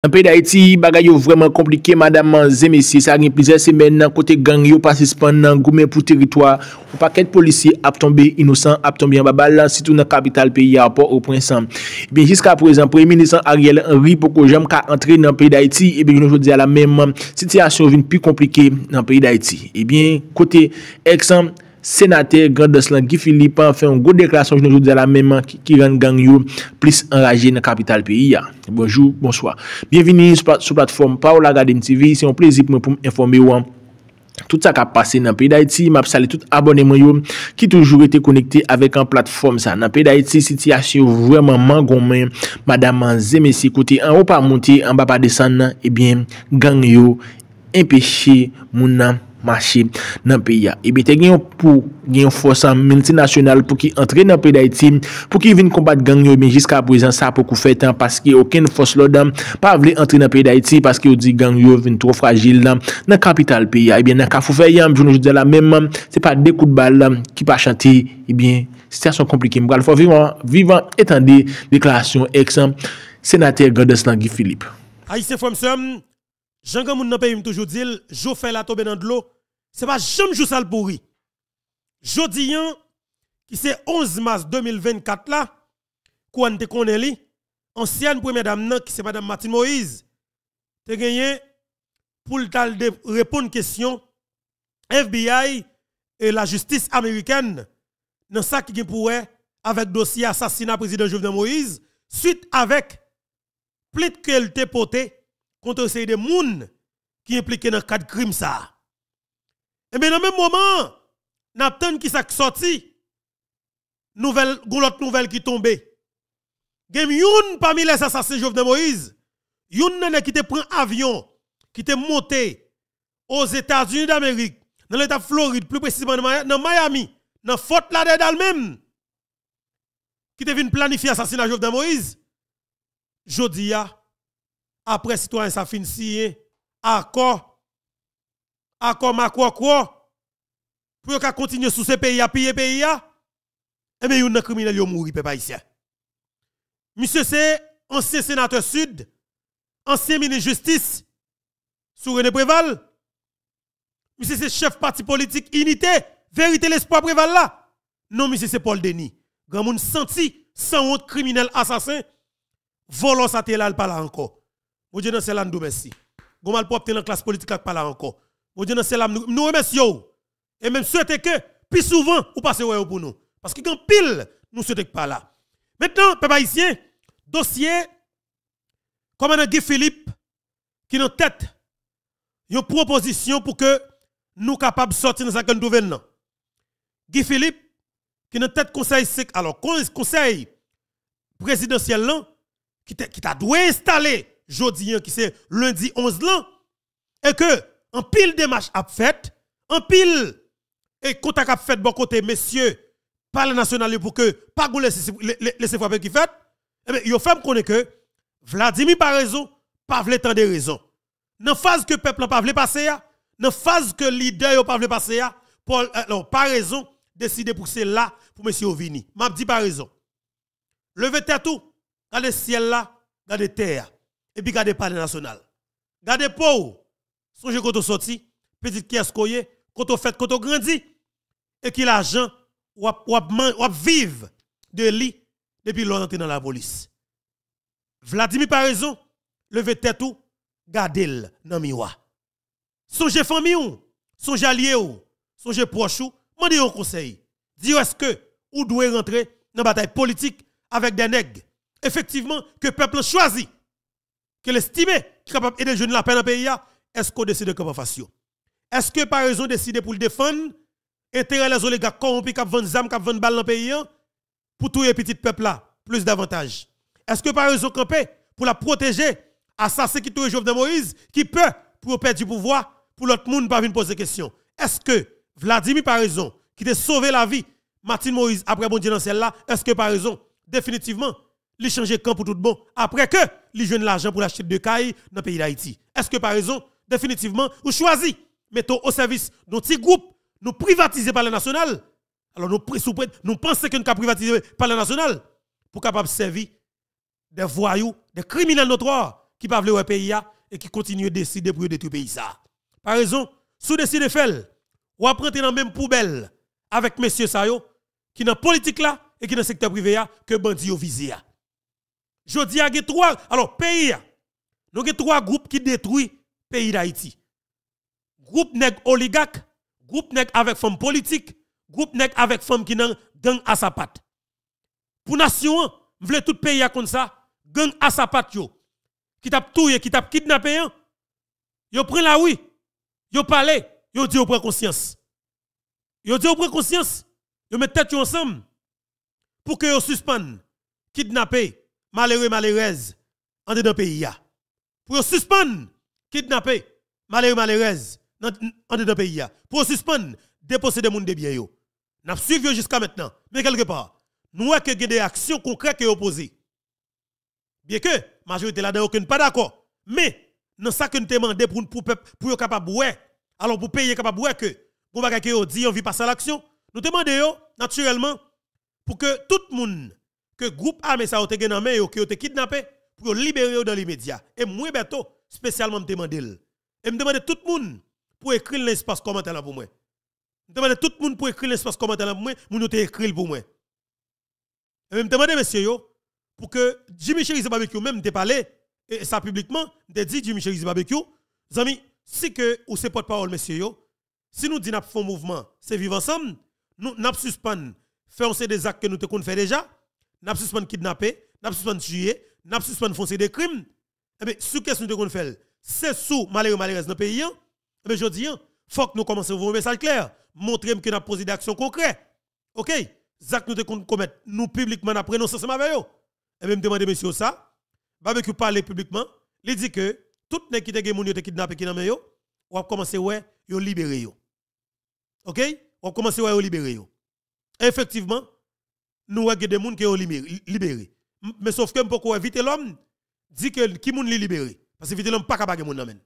Nan peyi da iti, bagay yo vreman komplike, madame man zemesi, sa gen plize semen nan kote gang yo pasispan nan goumen pou teritwa, ou paket polisi ap tombe inosan, ap tombe yon babal lan, sitou nan kapital peyi ya apor ou prinsan. Ebyen, eh jiska prezan, pre-ministran Ariel Henry poko jem ka entre nan peyi da iti, ebyen, eh nou jodi a la menman, sityasyon vin pi komplike nan peyi da iti. Ebyen, eh kote eksan, senate Grandes Lan Gifilipan fè yon go deklarasyon jounou joudi a la menman ki, ki ren gang yo plis enraje nan kapital peyi ya. Bonjou, bonsoir. Bienveni sou, sou platform Paola Garden TV. Se yon plezip mwen pou m informe yo an. Tout sa ka pase nan peyi da d'Haïti, map sali tout abone mwen yo ki toujou ete konekte avèk an platform sa. Nan peyi da iti, sityasyon vwèman man gomen, madaman zemesi kote an ou pa monte, an ba pa desan nan, ebyen eh gang yo empèche moun nan. mache nan peyi ya. Ebe te gen yon pou, gen yon fosan multinasyonal pou ki entre nan peyi da iti, pou ki vin kombat gang yo, men jiska prezant sa pou kou fetan, paske oken fos lo dan, pa vle entre nan peyi da iti, paske yo di gang yo vin tro fragil dan, nan kapital peyi ya. Ebe nan ka fou feyan, jounou jounou la menman, se pa de kout bal la, ki pa chanti, ebe, eh sitasyon komplike. Mbral fwa vivan, vivan etan de deklarasyon eksan, senate Gerdeslan Gifilip. Aise Fomsom, Jangan moun nan paye toujou dil, jo fè la tobe nan dlo, se pa jom jou sal pourri. Jodi yon, ki se 11 mars 2024 la, kouan te konen li, ansyen premier dam nan, ki se madame Martine Moïse, te genyen, pou l'tal de repon kèsyon, FBI et la justice américaine, nan sa ki gen pouè, avèk dosye asasina prezident Jovenel Moïse, suite avèk, plit ke lte potè, contre ces des gens qui impliqués dans quatre crimes ça. Et bien dans le même moment, n'attend qui s'est sorti nouvelle l'autre nouvelle qui tombée. Gen youn parmi les assassins Jovenel Moïse, youn nene qui te prend avion, qui te monté aux États-Unis d'Amérique, dans l'État de Floride, plus précisément dans Miami, dans Fort Lauderdale même, qui te vient planifier l'assassinat de Jovenel Moïse. Jodia, après citoyen ça fin signé accord. Accord ma quoi pour qu'à continuer sous ce pays à piller pays et eh bien yon criminel yo mouri peuple haïtien. Monsieur c'est ancien sénateur sud ancien ministre justice sous René Préval. Monsieur c'est chef parti politique unité vérité l'espoir Préval là. Non monsieur c'est Paul Denis. Grand monde senti sans honte criminel assassin. Volant sa là pas là encore Bon Dieu, c'est là, nous merci. Gon mal propre dans la classe politique là encore. Là, nous remercions. Et même souhaiter que, plus souvent, vous passez pour nous. Parce que quand pile, nous souhaitons pas là. Maintenant, peuple haïtien, dossier, commandant Guy Philippe, qui est en tête, une proposition pour que nous capables de sortir dans cette nouvelle. Guy Philippe, qui est en tête conseil, alors conseil présidentiel, qui t'a dû installer jodi qui c'est lundi 11 lan et que en pile démarche a fait en pile et contact a fait bon côté messieurs parle national pour que pas laisser laisser frapper qui fait eh bien yo fait que Vladimir par raison pas vle tant de raison. Dans phase que peuple pas vle passer dans phase que leader yo pas vle passer Paul alors par raison décider pour c'est là pour monsieur Ovini m'a dit par raison. Levez tête tout. Regardez ciel là regardez terre et puis gardez parler national. Gardez pour songez quand on sorti, petit caisse koye, quand on fait, quand on grandit, et qu'il l'argent, ou ou vivre de lui depuis longtemps dans la police. Vladimir par raison, levez tête ou, gardez dans miroir. Songez famille ou, songez allié ou, songez proche ou, mandez un conseil. Dis est-ce que ou doit rentrer dans la bataille politique avec des nègres? Effectivement, que le peuple choisit que l'estime qui est capable d'aider les la peine dans le pays, est-ce qu'on décide de comment faire Est-ce que par raison décider pour le défendre, intérêt les oligarques corrompus qui vendent zam, qui vendent balles dans le pays, pour tous les petits peuples là, plus d'avantages Est-ce que par raison camper pour la protéger, assassin qui touche Jovenel Moïse, qui peut pour perdre du pouvoir, pour l'autre monde pas venir poser question? Est-ce que Vladimir par raison, qui t'a sauvé la vie, Martin Moïse, après bon Dieu dans celle-là, est-ce que par raison, définitivement, il change camp pour tout bon, après que li joue l'argent pour l'acheter de cailles dans le pays d'Haïti. Est-ce que par raison, définitivement, ou choisi, mettons au service de petit groupe, nous privatiser par le national. Alors nous, pensons que nous avons privatisé par le national pour capable servir des voyous, des criminels notoires qui pas le pays et qui continue de décider pour détruire le pays. Par raison, sous décide de faire, ou après dans la même poubelle avec monsieur Sayo qui dans politique là et qui dans le secteur privé que bandi au visé. Je dis à trois alors pays nous avons trois groupes qui détruisent le pays d'Haïti. Groupe nèg oligarque, groupe nèg avec femmes politiques, groupe nèg avec femmes qui n'ont gang à sa patte. Pour nation, voulez tout pays comme ça, gang à sa patte yo. Qui t'a tué, qui t'a kidnappé hein. Yo prend la oui. Yo parlé, yo dit yo prend conscience. Yo dit yo prend conscience. Yo met tête ensemble pour que yo suspende kidnapper malheureux malheureuse en dedans pays Pour suspendre kidnapper malheureux malheureuse en dedans pays Pour suspendre déposer des monde de biens yo. N'a suivi jusqu'à maintenant, mais quelque part, nous avons des actions concrètes qui opposées. Bien que la majorité là-dedans n'est pas d'accord, mais dans ça que nous demandons pour pour pour capable alors pour payer capable ouais que va que dit on vit passer à l'action, nous demandons naturellement pour que tout le monde que groupe armé ça été dans main qui été kidnappé pour libérer dans l'immédiat et moi bientôt spécialement me demander et me demander tout le monde pour écrire l'espace commentaire là pour moi. Me demander tout le monde pour écrire l'espace commentaire là pour moi, nous écrire pour moi. Et me demander monsieur yo pour que Jimmy Cherise Barbecue même te parlé et ça publiquement, te dit Jimmy Cherise Barbecue, amis, si que ou c'est porte-parole monsieur si nous disons un mouvement, c'est vivre ensemble, nous n'a suspend faire des actes que nous te fait déjà, n'a suspend kidnapper, n'a suspend tuer, n'a suspend foncer des crimes. Eh bien, ce que nous te faire, c'est sous malheureux malheureuse dans le pays. Eh bien, je dis, faut que nous commencions à vous un message clair, montrer que nous avons posé des actions concrètes. OK? Zach nous te commettre, nous publiquement après nous ensemble avec eux et même demander monsieur ça, barbecue parler publiquement, il dit que tout nèg qui te kidnappé qui nan yo, on va commencer ouais. OK? On va commencer ouais yo libérer yo. Effectivement, nous avons des gens qui ont libéré. Mais sauf que pourquoi éviter l'homme? Dit que qui moun li libéré? Parce que vite l'homme pas capable moun nan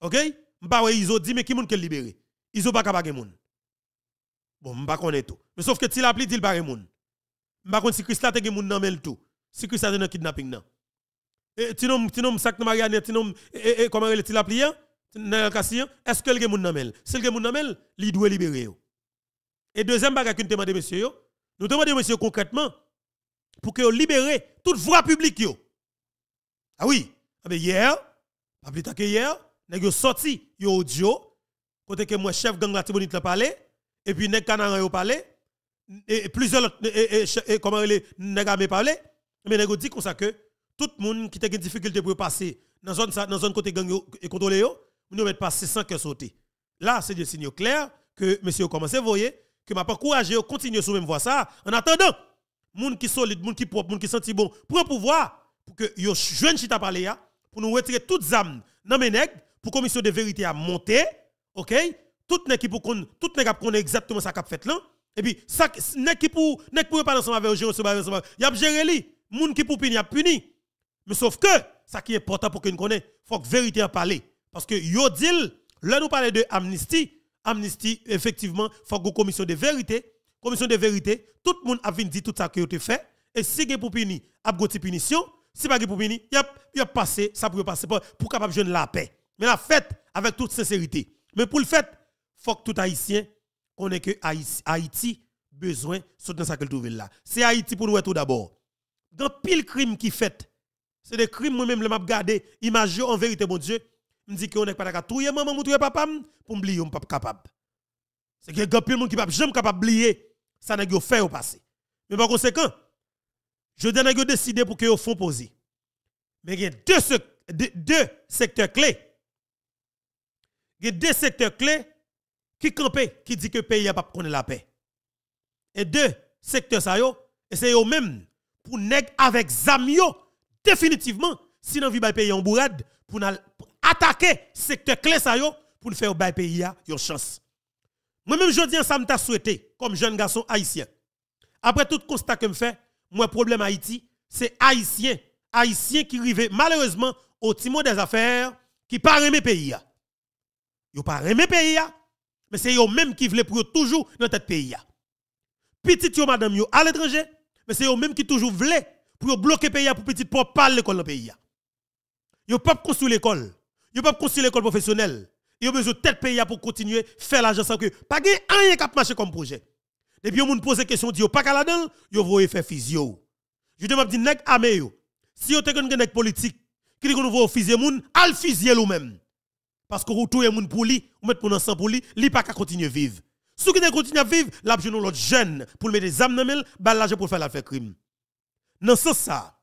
OK? M'pa ont dit mais qui moun qui libéré? Ils ont pas capable moun. Bon, m'pa connaît tout. Mais sauf que s'il appli dit il pas moun. M'a kon si Christ la te moun mel tout. Si Christ te nan kidnapping nan. Et tinom tinom sak na Marianne tinom comment elle ti la plié nan kasiyan est-ce que le moun mel Si le moun mel li doit libérer. Et deuxième bagage que nous demandons monsieur nous demandons monsieur concrètement pour que libérer toute voie publique yo. Ah oui, ah ben hier, pas plus tard que hier, nèg yo sorti yo audio côté que moi chef gang la Tibonite la parler et puis nèg canaran yo parler et plusieurs autres, et, comment les nègres parler, mais nègres dit comme ça que tout le monde qui a une difficulté pour passer dans zone dans zone côté gang et contrôler yo, nous mettre passer sans que sauter. Là, c'est des signaux clairs que monsieur commence à voyer que m'a pas encouragé continuer sur même voie ça en attendant monde qui solide, monde qui propre, monde qui senti bon pour pouvoir pour que yo jeune chita parler pour nous retirer toutes âmes dans mes pour commission de vérité à monter, OK? Tout nèg qui pour tout nèg connaît exactement ça qu'a fait là et puis, ça, n'est qui pour, n'est pour pas ensemble avec gérer ensemble y a géré li, moun qui pour punir, a puni. Mais sauf que, ça qui est important pour que nous connaisse, faut que vérité en parler. Parce que yo dit, là nous parlons de amnistie, amnistie, effectivement, faut que commission de vérité, commission de vérité, tout le monde a dit tout ça que vous fait. Et si vous pour punir, a une punition, si pas pour punir, il y a passé, ça pour passer pour, pour capable de la paix. Mais la fête avec toute sincérité. Mais pour le fait, faut que tout haïtien on est que Haïti besoin de dans sa culture là. C'est Haïti pour nous tout d'abord. Dans pile crime qui fait, c'est des crimes moi-même le m'a regardé, image en vérité mon Dieu, me dit qu'on n'est pas capable touyer maman touyer papa pour m'oublier on pas capable. C'est que grand pile monde qui pas jamais capable oublier ça n'a fait au passé. Mais par conséquent, je donne décider pour que vous font poser. Mais il y a deux, deux secteurs clés. Il y a deux secteurs clés qui campait, qui dit que le pays n'a pas connaître la paix. Et deux, secteur ça yo, et c'est eux même pour nèg avec zamio définitivement si nous vivons pays en bourrade pour attaquer secteur clé ça yo pour nous faire le pays a chance. Moi même je dis ça me souhaité comme jeune garçon haïtien. Après tout constat que me fait, moi problème Haïti, c'est haïtien, haïtien qui arrive malheureusement au timon des affaires qui pas aimer pays a. Yo pas pays a mais c'est eux même qui veulent pour toujours dans notre pays. Petit yo madame yo à l'étranger, mais c'est eux même qui toujours veulent pour bloquer pays pour petit pour parler l'école dans pays. Yo pas construire l'école. Yo pas construire l'école professionnelle. Yo besoin de tête pays pour continuer faire l'argent sans que pas rien qui marcher comme projet. Depuis on pose question dit pas qu'à là-dedans, yo voye faire physio. Je demande dit nèg armé yo. Si te gen nèg politique qui dit qu'on voye fusil moun, al fusil ou même. Parce que vous touye moun pour lui, ou mettre moun ensemble pour lui, li pas qu'à continuer vivre. Si vous continuer à vivre, l'a besoin l'autre jeune pour mettre des âmes dans mel, bah l'argent pour faire la faire crime. Dans ce ça,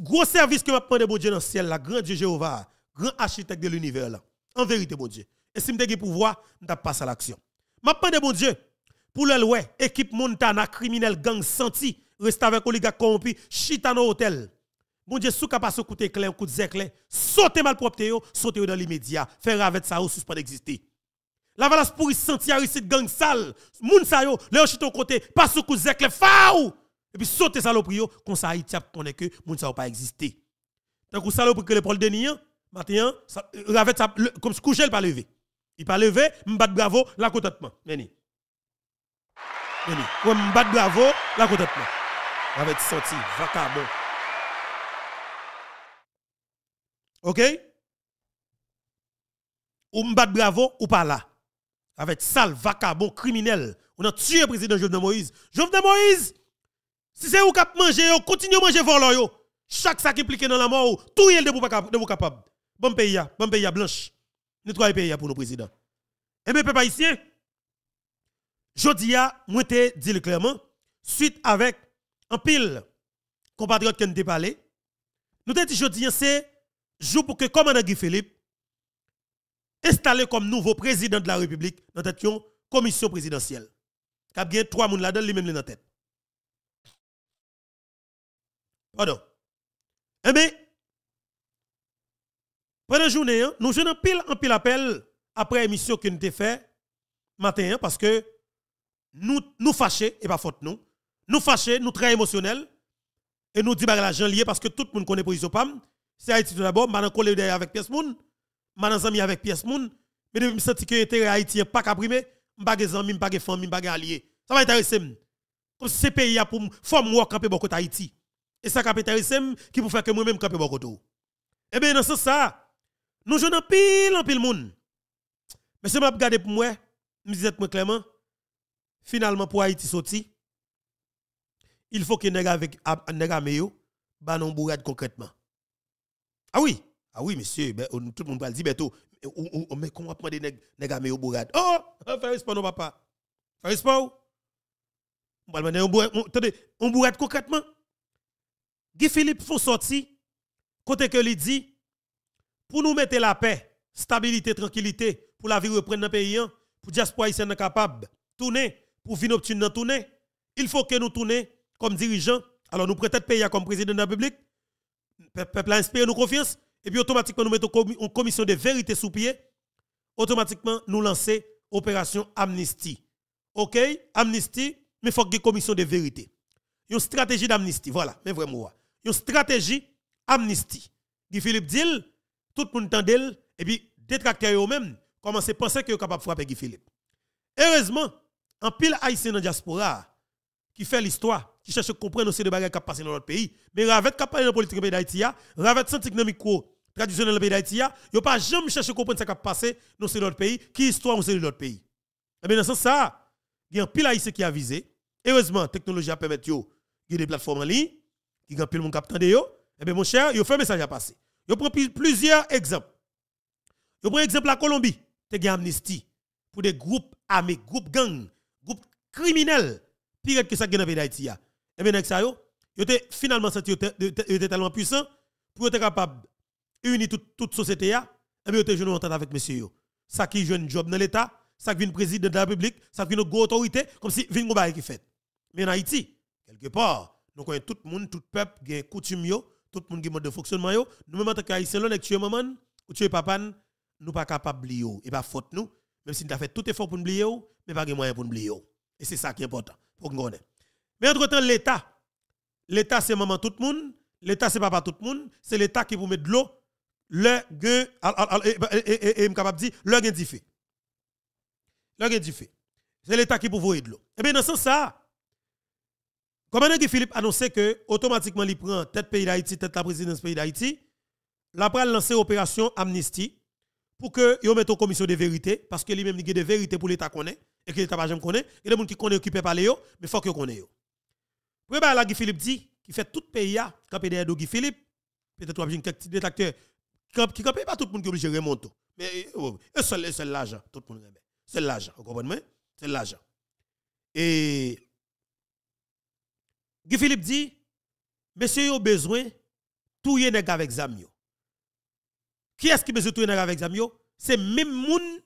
gros service que m'a demandé bon Dieu dans le ciel, la grand Dieu Jéhovah, grand architecte de l'univers là. En vérité, bon Dieu. Et si je pouvoir, je passe à l'action. M'a demandé bon Dieu, pour le ouais, équipe Montana, criminel, gang senti, reste avec oligarque corrompu, chita dans hôtel. Bon Dieu, sous capable coup clair, coup de zéclé, sautez malpropre sautez dans l'immédiat, faire avec ça ou suspend d'exister. La valasse pour senti à gang sale, moun sa yo, le chito côté, pas sous coup de zéclé, faou! Et puis sauter saloperie, comme ça Haïti connaît que moun ça pas existé. Tant que saloperie que l'épaule de nian, matin, ravet ça comme se coucher il pas lever. Il pas lever, m'bat bravo la contentement. Veni. Ou m'bat bravo la contentement. Ravet sorti vacabon. OK? Ou m'bat bravo ou pas là. Avec sale vacabon criminel. On a tué le président Jovenel Moïse. Jovenel Moïse si c'est vous qui manger, continuez à manger volant. Chaque sac impliqué dans la mort, tout est de vous capable. Bon pays, bon pays blanche. Nettoyez pays pour nos présidents. Et mes peuple jodi a, moi te dit clairement, suite avec un pile compatriote qui nous parlé, nous te dit jodi c'est jour pour que commandant Guy Philippe installé comme nouveau président de la République dans cette commission présidentielle. Qui a bien trois personnes là-dedans, lui-même dans tête. Pardon. Eh bien, pendant la journée, hein, nous jouons pile en pile appel après l'émission que nous avons fait matin hein, parce que nous nous et pas faute nous, nous fâchés, nous très émotionnels, et nous disons que l'argent lié parce que tout le monde connaît position PAM. C'est Haïti tout d'abord, maintenant collé avec pièce moun, maintenant ami avec pièce moun, mais depuis que je sens que l'intérêt haïtien pas caprimé, je pas des amis, pas de famille, pas alliés. Ça va intéresser. Comme si ce pays pour moi camper beaucoup Haïti. Et ça capitalisme qui pour faire que moi-même camper beaucoup tout. Eh bien dans ce ça, nous jouons pile en pile monde. Mais si je regarde pour moi, je disais moi clairement, finalement pour Haïti sorti, il faut que nèg avec nèg ameyo ba non concrètement. Ah oui, ah oui monsieur, ben, tout le monde va le dire bientôt. Mais comment prendre des nèg ameyo bourrade? Oh, faire respect non papa. Faire respect. On va demander on bourrade concrètement? Guy Philippe faut sortir côté que lui dit pour nous mettre la paix, stabilité, tranquillité pour la vie reprendre dans le pays hein, pour diaspora haïtienne capable tourner pour venir obtenir tourner, il faut que nous tournions comme dirigeants. Alors nous prêtons pays comme président de la République. Peuple a inspiré nous confiance et puis automatiquement nous mettons une commission de vérité sous pied. Automatiquement nous lancer opération amnistie. OK? Amnistie, mais il faut ait une commission de vérité. Une stratégie d'amnistie, voilà, mais vraiment une stratégie amnistie. Guy Philippe dit, tout le monde entend et puis détracteurs eux-mêmes commencent à penser que sont capable de frapper Guy Philippe. Heureusement, en pile haïtien dans la diaspora qui fait l'histoire, qui cherche à comprendre aussi de bagages qui passé dans notre pays, mais Ravet qui parlé dans la politique de d'Haïti, Ravet senti dans micro traditionnel dans pays d'Haïti, il pas jamais cherché à comprendre ce qui a passé dans notre pays, qui histoire c'est notre pays. Et bien dans ce sens il y a un pile haïtien qui a visé. Heureusement, la technologie a permis de des plateformes en ligne qui gagne le monde captant de yo, eh bien mon cher, yo fait message à passer. Yo prend plusieurs exemples. Yo prend exemple la Colombie, te gagne amnistie pour des groupes armés, groupes gangs, groupes criminels, pire que ça gagne dans d'Haïti Eh bien ça yo, yo te finalement senti yo tellement puissant pour être capable unir toute toute société ya, eh bien yo te joué entente avec monsieur yo. Ça qui joue un job dans l'état, ça qui vient président de la République, ça qui vient une autorité comme si vient un qui fait. Mais en Haïti, quelque part nous connaissons tout le monde, tout le peuple, qui coutume, tout le monde qui mode de fonctionnement. Nous, même en tant qu'haïtiens, nous tuer maman, ou tuer papa, nous pas capables de oublier. Et pas faute nous, même si nous avons fait tout effort pour nous oublier, mais pas de moyen pour nous oublier. Et c'est ça qui est important, pour nous Mais entre-temps, l'État, l'État c'est maman tout le monde, l'État c'est papa tout le monde, c'est l'État qui vous met de l'eau, le gain, et je capable de dire, le gain fait. Le fait. C'est l'État qui vous de l'eau. Et bien dans ce sens, ça, Commandant Guy Philippe annoncé que automatiquement il prend tête pays d'Haïti, tête la présidence pays d'Haïti, la pral lancer opération amnistie pour que yo mette en commission de vérité parce que lui-même il a des vérités pour l'état connaît et que l'état pas jamais connaît, a des gens qui connaissent occupé par les yo, mais faut que connaît yo. Premier la Guy Philippe dit qui fait tout pays a campé derrière Guy Philippe, peut-être un quelques détracteurs qui campé pas tout le monde qui obligé remonter. Mais c'est seul l'argent, tout le monde. C'est l'argent, vous comprenez? C'est l'argent. Et Guy Philippe dit, monsieur yo besoin tout nèg avec zamio. Qui est-ce qui besoin tout nèg avec zamio? C'est même moun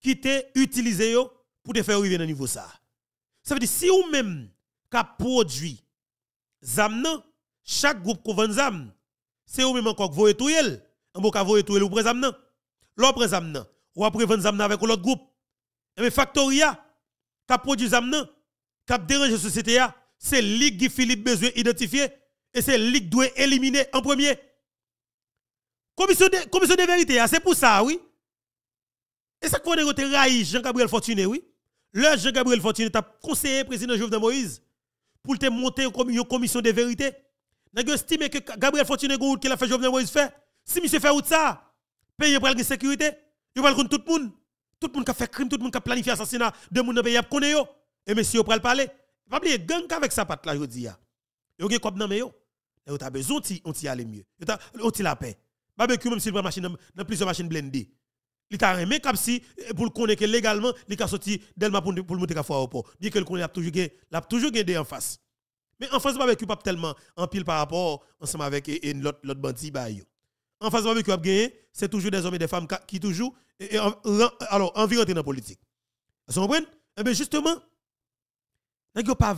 qui t'a utilisé pour te faire arriver dans niveau ça. Ça veut dire si ou même qu'a produit zam chaque groupe qu'on vend zam, c'est ou même encore que voye tout en bon ka voye tout yel ou prend zam nan. L'on prend ou après vendre zam avec l'autre groupe. Mais Factoria qu'a produit zam nan, qu'a dérangé société a, c'est Ligue Guy Philippe besoin identifier et c'est Ligue doit éliminer en premier. Commission de, commission de vérité, ah, c'est pour ça, oui. Et ça qu'on a raï Jean-Gabriel Fortuné, oui. Le Jean-Gabriel Fortuné t'a conseillé président Jovenel Moïse pour te monter une commission de vérité. N'a estimé que Gabriel Fortuné gout qu'il a fait Jovenel Moïse fait. Si monsieur fait out ça, payer pour la sécurité, il va contre tout le monde. Tout le monde qui a fait crime, tout le monde qui a planifié assassinat de monde dans le pays a connaît. Et monsieur il le parler. Pas oublier gang avec sa patte là jodi ya. Yo gen kop nan me yo. Tu as besoin ti on ti aller mieux. On ti la paix. Barbecue même s'il prend machine dans plusieurs machines blendées. Il t'a remis comme si eh, pour le connaître légalement il a sorti d'Elma pour pour monter à au port. Bien que le connaît a toujours gagné, l'a toujours gagné en face. Mais en face barbecue pas tellement en pile par rapport ensemble avec l'autre l'autre bandit ba yo. En face barbecue a gagné, c'est toujours des hommes et des femmes qui toujours alors environ dans la politique. Vous comprenez? Eh bien justement, n'a pas